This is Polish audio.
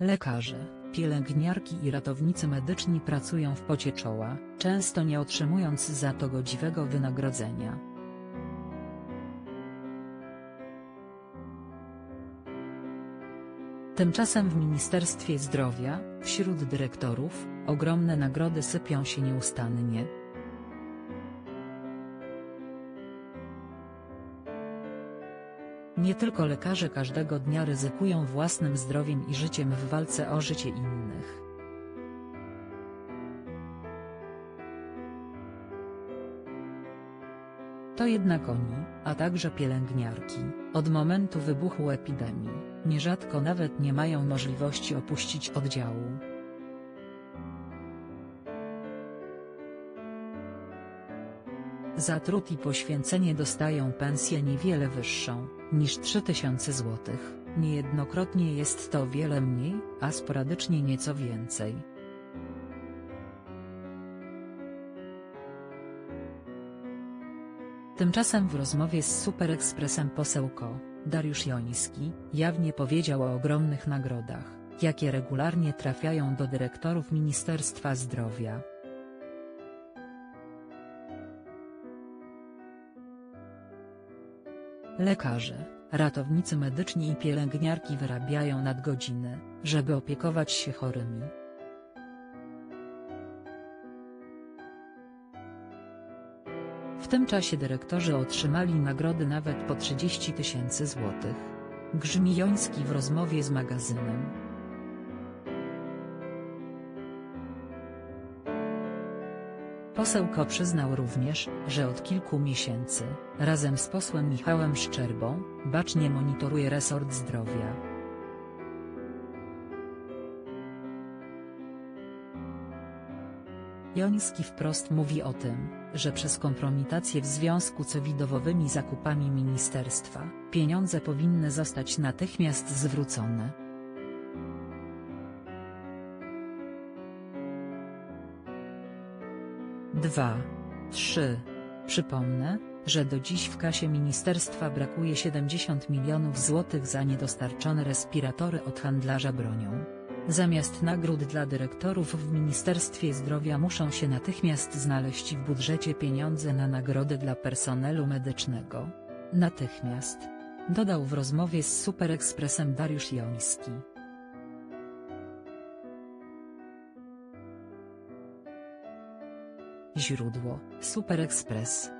Lekarze, pielęgniarki i ratownicy medyczni pracują w pocie czoła, często nie otrzymując za to godziwego wynagrodzenia. Tymczasem w Ministerstwie Zdrowia, wśród dyrektorów, ogromne nagrody sypią się nieustannie. Nie tylko lekarze każdego dnia ryzykują własnym zdrowiem i życiem w walce o życie innych. To jednak oni, a także pielęgniarki, od momentu wybuchu epidemii, nierzadko nawet nie mają możliwości opuścić oddziału. Za trud i poświęcenie dostają pensję niewiele wyższą, niż 3000 zł, niejednokrotnie jest to wiele mniej, a sporadycznie nieco więcej. Tymczasem w rozmowie z Super Expressem poseł KO, Dariusz Joński, jawnie powiedział o ogromnych nagrodach, jakie regularnie trafiają do dyrektorów Ministerstwa Zdrowia. Lekarze, ratownicy medyczni i pielęgniarki wyrabiają nadgodziny, żeby opiekować się chorymi. W tym czasie dyrektorzy otrzymali nagrody nawet po 30 tysięcy złotych. Grzmi Joński w rozmowie z magazynem. Poseł Ko przyznał również, że od kilku miesięcy, razem z posłem Michałem Szczerbą, bacznie monitoruje resort zdrowia. Joński wprost mówi o tym, że przez kompromitację w związku z covidowymi zakupami ministerstwa, pieniądze powinny zostać natychmiast zwrócone. Dwa, trzy. Przypomnę, że do dziś w kasie ministerstwa brakuje 70 milionów złotych za niedostarczone respiratory od handlarza bronią. Zamiast nagród dla dyrektorów w Ministerstwie Zdrowia muszą się natychmiast znaleźć w budżecie pieniądze na nagrody dla personelu medycznego. Natychmiast. Dodał w rozmowie z Super Expressem Dariusz Joński. Źródło: Super Express.